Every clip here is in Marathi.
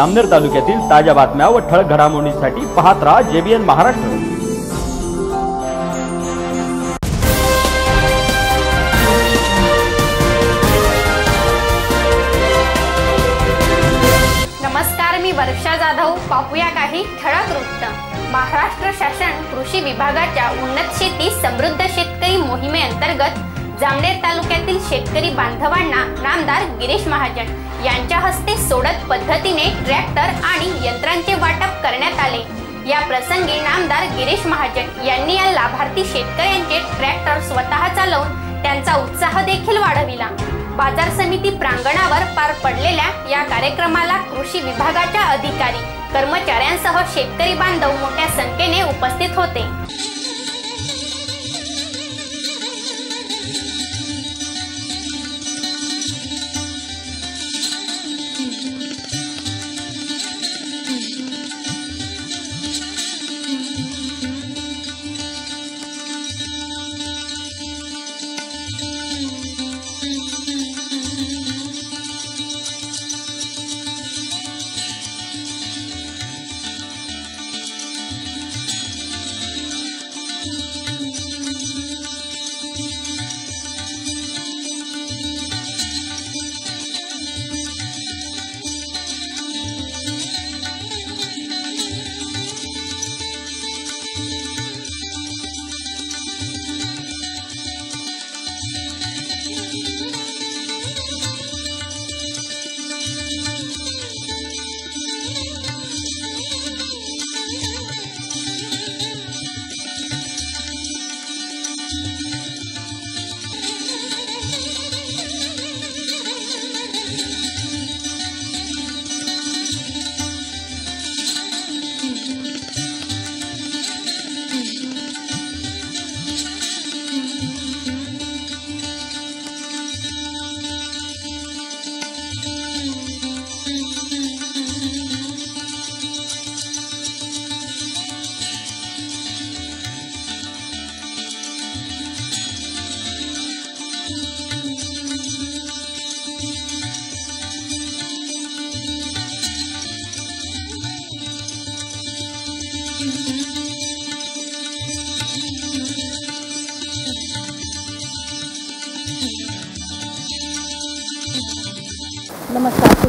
अमनेर तालुक्यातील ताज्या बातम्या व ठळक घडामोडींसाठी पाहत राहा जेबीएन महाराष्ट्र. नमस्कार मी वर्षा जाधव. पाहूया काही ठळक वृत्त. महाराष्ट्र शासन कृषी विभागाच्या उन्नत शेती समृद्ध शेतकरी मोहिमेअंतर्गत जामनेर तालुक्यातील शेतकरी बांधवांना नामदार गिरीश महाजन. यांच्या हस्ते सोडत पद्धतीने ट्रॅक्टर आणि यंत्रांचे वाटप करण्यात आले. या प्रसंगी नामदार गिरीश महाजन यांनी या लाभार्थी शेतकऱ्यांचे ट्रॅक्टर स्वतः चालवून त्यांचा उत्साह देखील वाढविला. बाजार समिती प्रांगणावर पार पडलेल्या या कार्यक्रमाला कृषी विभागाच्या अधिकारी कर्मचाऱ्यांसह शेतकरी बांधव मोठ्या संख्येने उपस्थित होते.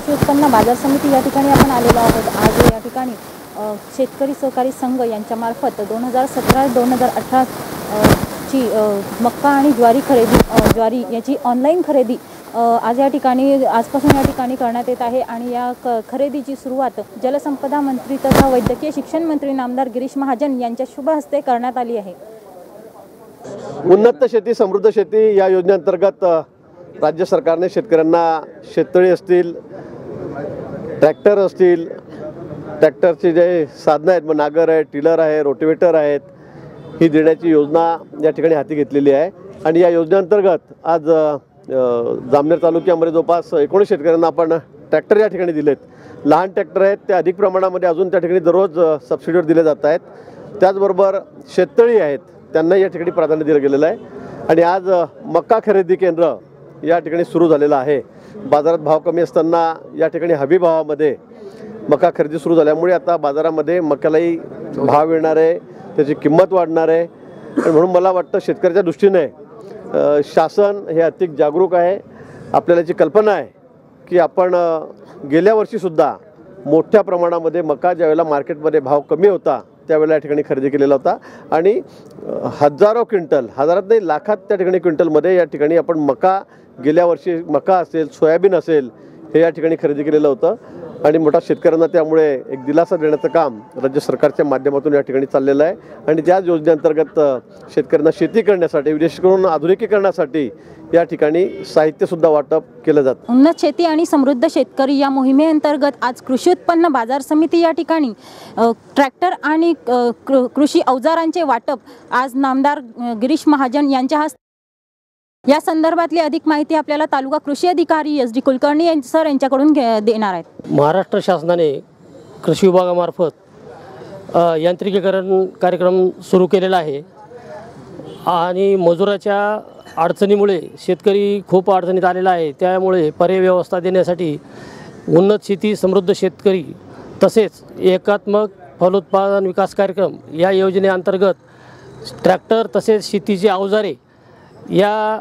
कृषी उत्पन्न बाजार समिती या ठिकाणी आपण आलेलो आहोत. आज या ठिकाणी शेतकरी सहकारी संघ यांच्यामार्फत दोन हजार सतरा दोन हजार अठरा ची मक्का आणि ज्वारी खरेदी ज्वारी याची ऑनलाईन खरेदी आज या ठिकाणी आजपासून या ठिकाणी करण्यात येत आहे. आणि या क खरेदीची सुरुवात जलसंपदा मंत्री तथा वैद्यकीय शिक्षण मंत्री नामदार गिरीश महाजन यांच्या शुभ हस्ते करण्यात आली आहे. उन्नत शेती समृद्ध शेती या योजनेअंतर्गत राज्य सरकारने शेतकऱ्यांना शेततळी असतील ट्रॅक्टर असतील ट्रॅक्टरचे जे साधनं आहेत मग नागर आहे टिलर आहे रोटिवेटर आहेत ही देण्याची योजना या ठिकाणी हाती घेतलेली आहे. आणि या योजनेअंतर्गत आज जामनेर तालुक्यामध्ये जवळपास एकोणीस शेतकऱ्यांना आपण ट्रॅक्टर या ठिकाणी दिलेत. लहान ट्रॅक्टर आहेत ते अधिक प्रमाणामध्ये अजून त्या ठिकाणी दररोज सबसिडीवर दिले जात आहेत. त्याचबरोबर शेततळी आहेत त्यांना या ठिकाणी प्राधान्य दिलं गेलेलं आहे. आणि आज मक्का खरेदी केंद्र या ठिकाणी सुरू झालेलं आहे. बाजारात भाव कमी असताना या ठिकाणी हमी भावामध्ये मका खरेदी सुरू झाल्यामुळे आता बाजारामध्ये मक्यालाही भाव येणार आहे त्याची किंमत वाढणार आहे. आणि म्हणून मला वाटतं शेतकऱ्याच्या दृष्टीने शासन हे अधिक जागरूक आहे. आपल्याला जी कल्पना आहे की आपण गेल्या वर्षीसुद्धा मोठ्या प्रमाणामध्ये मका ज्यावेळेला मार्केटमध्ये भाव कमी होता त्यावेळेला या ठिकाणी खरेदी केलेला होता. आणि हजारो क्विंटल हजारात नाही लाखात त्या ठिकाणी क्विंटलमध्ये या ठिकाणी आपण मका गेल्या वर्षी मका असेल सोयाबीन असेल हे या ठिकाणी खरेदी केलेलं होतं. आणि मोठा शेतकऱ्यांना त्यामुळे एक दिलासा देण्याचं काम राज्य सरकारच्या माध्यमातून या ठिकाणी चाललेलं आहे. आणि त्या योजनेअंतर्गत शेतकऱ्यांना शेती करण्यासाठी विशेष करून आधुनिकीकरणासाठी या ठिकाणी साहित्यसुद्धा वाटप केलं जातं. उन्नत शेती आणि समृद्ध शेतकरी या मोहिमेअंतर्गत आज कृषी उत्पन्न बाजार समिती या ठिकाणी ट्रॅक्टर आणि कृ- कृषी अवजारांचे वाटप आज नामदार गिरीश महाजन यांच्या हस्ते या संदर्भातली अधिक माहिती आपल्याला तालुका कृषी अधिकारी एस डी कुलकर्णी यां- सर यांच्याकडून घे- देणार आहेत. महाराष्ट्र शासनाने कृषी विभागामार्फत यांत्रिकीकरण कार्यक्रम सुरू केलेला आहे. आणि मजुराच्या अडचणीमुळे शेतकरी खूप अडचणीत आलेला आहे. त्यामुळे पर्याय व्यवस्था देण्यासाठी उन्नत शेती समृद्ध शेतकरी तसेच एकात्मक फलोत्पादन विकास कार्यक्रम या योजनेअंतर्गत ट्रॅक्टर तसेच शेतीची अवजारे या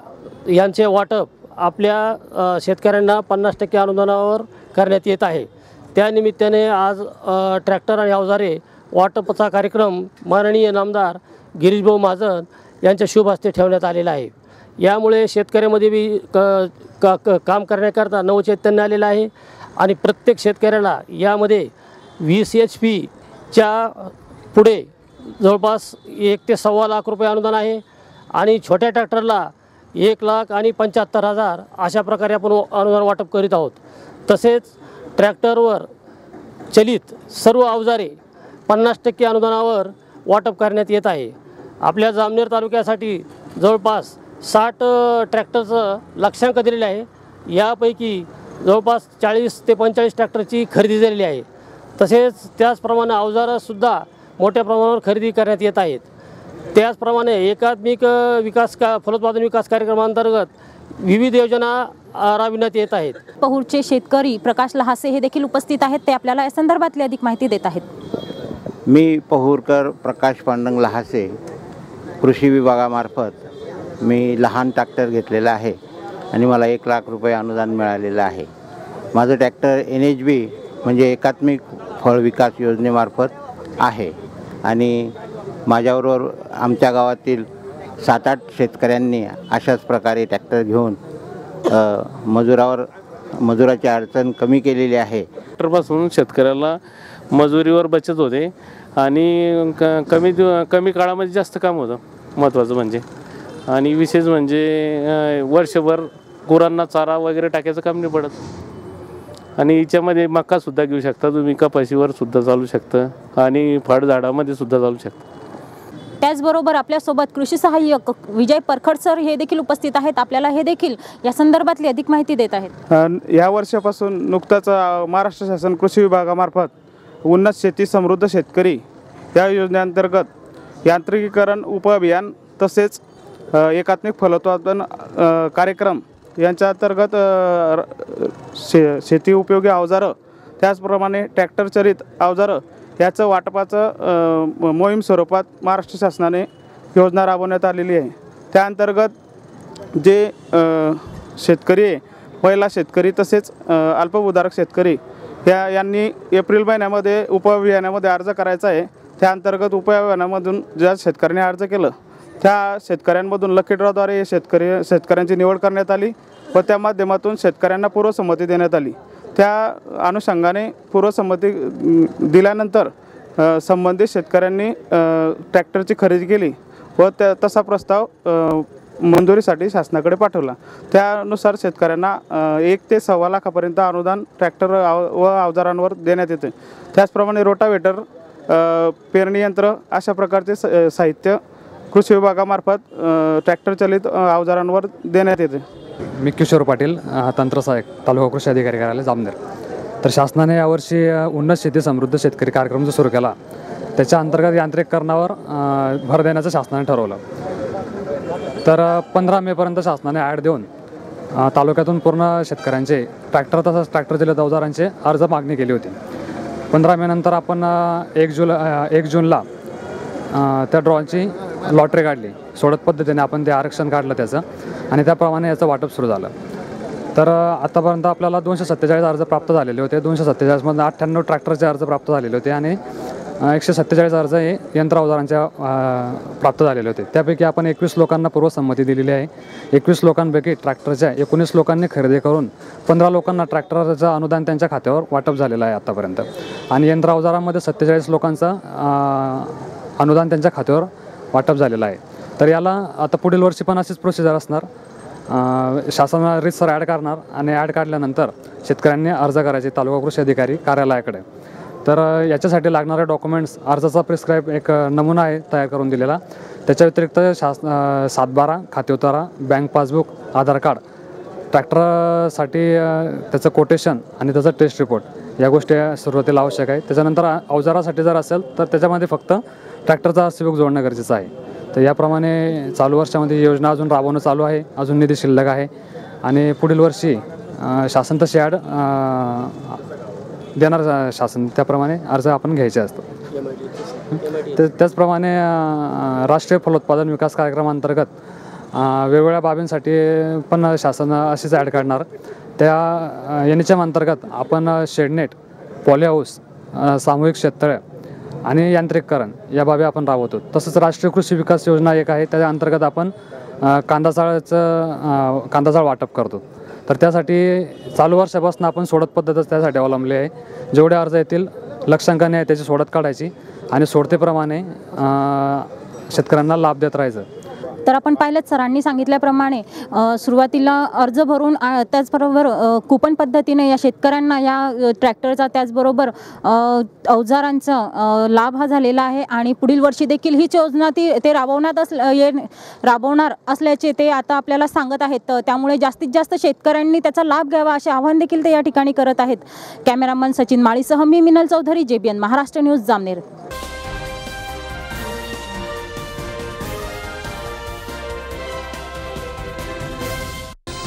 यांचे वाटप आपल्या शेतकऱ्यांना पन्नास टक्के अनुदानावर करण्यात येत आहे. त्यानिमित्ताने आज ट्रॅक्टर आणि अवजारे वाटपचा कार्यक्रम माननीय नामदार गिरीशभाऊ महाजन यांच्या शुभ हस्ते ठेवण्यात आलेला आहे. यामुळे शेतकऱ्यामध्ये बी क का क- काम करण्याकरता नवचैतन्य आलेलं आहे आणि प्रत्येक शेतकऱ्याला यामध्ये वीस एच पीच्या पुढे जवळपास एक ते सव्वा लाख रुपये अनुदान आहे आणि छोट्या ट्रॅक्टरला एक लाख आणि पंच्याहत्तर हजार अशा प्रकारे आपण अनुदान वाटप करीत आहोत. तसेच ट्रॅक्टरवर चलित सर्व अवजारे पन्नास टक्के अनुदानावर वाटप करण्यात येत आहे. आपल्या जामनेर तालुक्यासाठी जवळपास साठ ट्रॅक्टरचं लक्षांक दिलेलं आहे. यापैकी जवळपास चाळीस ते पंचेचाळीस ट्रॅक्टरची खरेदी झालेली आहे. तसेच त्याचप्रमाणे अवजारंसुद्धा मोठ्या प्रमाणावर खरेदी करण्यात येत आहेत. त्याचप्रमाणे एकात्मिक विकास का फलोत्पादन विकास कार्यक्रमांतर्गत विविध योजना राबविण्यात येत आहेत. पहूरचे शेतकरी प्रकाश लहासे हे देखील उपस्थित आहेत. ते आपल्याला या संदर्भातली अधिक माहिती देत आहेत. मी पहूरकर प्रकाश पांडंग लहासे कृषी विभागामार्फत मी लहान ट्रॅक्टर घेतलेला आहे आणि मला एक लाख रुपये अनुदान मिळालेलं आहे. माझं ट्रॅक्टर एन एच बी म्हणजे एकात्मिक फळ विकास योजनेमार्फत आहे आणि माझ्याबरोबर आमच्या गावातील सात आठ शेतकऱ्यांनी अशाच प्रकारे ट्रॅक्टर घेऊन मजुरावर मजुराची अडचण कमी केलेली आहे. ट्रॅक्टरपासून शेतकऱ्याला मजुरीवर बचत होते आणि क कमी दिव कमी काळामध्ये जास्त काम होतं. महत्त्वाचं म्हणजे. आणि विशेष म्हणजे अं, वर्षभर गुरांना चारा वगैरे टाकायचं काम नाही पडत. आणि याच्यामध्ये मकासुद्धा घेऊ शकता तुम्ही. कपाशीवर सुद्धा चालू शकतं. आणि फळझाडामध्ये सुद्धा चालू शकता. त्याचबरोबर आपल्यासोबत कृषी सहाय्यक विजय परखड सर हे देखील उपस्थित आहेत. आपल्याला हे देखील या संदर्भातली अधिक माहिती देत आहेत. या वर्षापासून नुकताच महाराष्ट्र शासन कृषी विभागामार्फत उन्नत शेती समृद्ध शेतकरी या योजनेअंतर्गत यांत्रिकीकरण उप अभियान तसेच एकात्मिक फलोत्पादन कार्यक्रम यांच्या अंतर्गत शे शेती उपयोगी अवजारं त्याचप्रमाणे ट्रॅक्टर चलित अवजारं याचं वाटपाचं मोहीम स्वरूपात महाराष्ट्र शासनाने योजना राबवण्यात आलेली आहे. त्या अंतर्गत जे शेतकरी आहे पहिला शेतकरी तसेच अल्पभूधारक शेतकरी या यांनी एप्रिल महिन्यामध्ये उपअभियानामध्ये अर्ज करायचा आहे. त्या अंतर्गत उपअभियानामधून ज्या शेतकऱ्यांनी अर्ज केलं त्या शेतकऱ्यांमधून लकी ड्रॉद्वारे शेतकरी शेतकऱ्यांची निवड करण्यात आली व त्या माध्यमातून शेतकऱ्यांना पूर्वसंमती देण्यात आली. त्या अनुषंगाने पूर्वसंमती दिल्यानंतर संबंधित शेतकऱ्यांनी ट्रॅक्टरची खरेदी केली व त्या तसा प्रस्ताव मंजुरीसाठी शासनाकडे पाठवला. त्यानुसार शेतकऱ्यांना एक ते सव्वा लाखापर्यंत अनुदान ट्रॅक्टर व अवजारांवर देण्यात येते. त्याचप्रमाणे रोटावेटर पेरणी यंत्र अशा प्रकारचे स साहित्य कृषी विभागामार्फत ट्रॅक्टर चलित अवजारांवर देण्यात येते. मी किशोर पाटील अ, तंत्र तालुका कृषी अधिकारी कार्यालय जामनेर. तर शासनाने यावर्षी उन्नत शेती समृद्ध शेतकरी कार्यक्रम जो सुरू केला त्याच्या अंतर्गत यांत्रिकीकरणावर भर देण्याचं शासनाने ठरवलं. तर पंधरा मेपर्यंत शासनाने ॲड देऊन तालुक्यातून पूर्ण शेतकऱ्यांचे ट्रॅक्टर तसंच ट्रॅक्टर जिल्ह्यात अवजारांचे अर्ज मागणी केली होती. पंधरा मे नंतर आपण एक जुलै एक जूनला त्या ड्रॉची लॉटरी काढली. सोडत पद्धतीने आपण ते आरक्षण काढलं त्याचं. आणि त्याप्रमाणे याचं वाटप सुरू झालं. तर आतापर्यंत आपल्याला दोनशे सत्तेचाळीस अर्ज प्राप्त झालेले होते. दोनशे सत्तेचाळीसमधून अठ्ठ्याण्णव ट्रॅक्टरचे अर्ज प्राप्त झालेले होते आणि एकशे सत्तेचाळीस अर्ज हे यंत्र अवजारांच्या प्राप्त झालेले होते. त्यापैकी आपण एकवीस लोकांना पूर्वसंमती दिलेली आहे. एकवीस लोकांपैकी ट्रॅक्टरच्या एकोणीस लोकांनी खरेदी करून पंधरा लोकांना ट्रॅक्टरचं अनुदान त्यांच्या खात्यावर वाटप झालेलं आहे आत्तापर्यंत आणि यंत्र अवजारांमध्ये सत्तेचाळीस लोकांचं अनुदान त्यांच्या खात्यावर वाटप झालेलं आहे. तर याला आता पुढील वर्षी पण अशीच प्रोसिजर असणार. शासना शासन रितसर ॲड करणार आणि ॲड काढल्यानंतर शेतकऱ्यांनी अर्ज करायचे तालुका कृषी अधिकारी कार्यालयाकडे. तर याच्यासाठी लागणारे डॉक्युमेंट्स अर्जाचा प्रिस्क्राईब एक नमुना आहे तयार करून दिलेला. त्याच्या व्यतिरिक्त शास सातबारा खाते उतारा बँक पासबुक आधार कार्ड ट्रॅक्टरसाठी त्याचं कोटेशन आणि त्याचा टेस्ट रिपोर्ट या गोष्टी सुरुवातीला आवश्यक आहे. त्याच्यानंतर अवजारासाठी जर असेल तर त्याच्यामध्ये फक्त ट्रॅक्टरचा आर जोडणं गरजेचं आहे. तर याप्रमाणे चालू वर्षामध्ये योजना अजून राबवणं चालू आहे. अजून निधी शिल्लक आहे. आणि पुढील वर्षी शासन तशी ॲड देणार शासन. त्याप्रमाणे अर्ज आपण घ्यायचे असतो. तर त्याचप्रमाणे राष्ट्रीय फलोत्पादन विकास कार्यक्रमांतर्गत वेगवेगळ्या बाबींसाठी पण शासन अशीच ॲड काढणार. त्या एन एच एम अंतर्गत आपण शेडनेट पॉली हाऊस सामूहिक शेततळ्या आणि यांत्रिकरण या बाबी आपण राबवतो तसंच राष्ट्रीय कृषी विकास योजना एक आहे त्याच्या अंतर्गत आपण अ, कांदाचाळाचं कांदाचाळ वाटप करतो. तर त्यासाठी चालू वर्षापासून आपण सोडत पद्धतच त्यासाठी अवलंबली आहे. जेवढे अर्ज येतील लक्षांकाने आहे त्याची सोडत काढायची आणि सोडतेप्रमाणे शेतकऱ्यांना लाभ देत राहायचं. तर आपण पाहिलं सरांनी सांगितल्याप्रमाणे सुरुवातीला अर्ज भरून त्याचबरोबर कुपन पद्धतीने या शेतकऱ्यांना या ट्रॅक्टरचा त्याचबरोबर अवजारांचा लाभ हा झालेला आहे आणि पुढील वर्षी देखील हीच योजना ती ते राबवण्यात असल ये राबवणार असल्याचे ते आता आपल्याला सांगत आहेत. तर त्यामुळे जास्तीत जास्त शेतकऱ्यांनी त्याचा लाभ घ्यावा असे आवाहन देखील ते या ठिकाणी करत आहेत. कॅमेरामन सचिन माळीसह मी मिनल चौधरी जेबीएन महाराष्ट्र न्यूज जामनेर.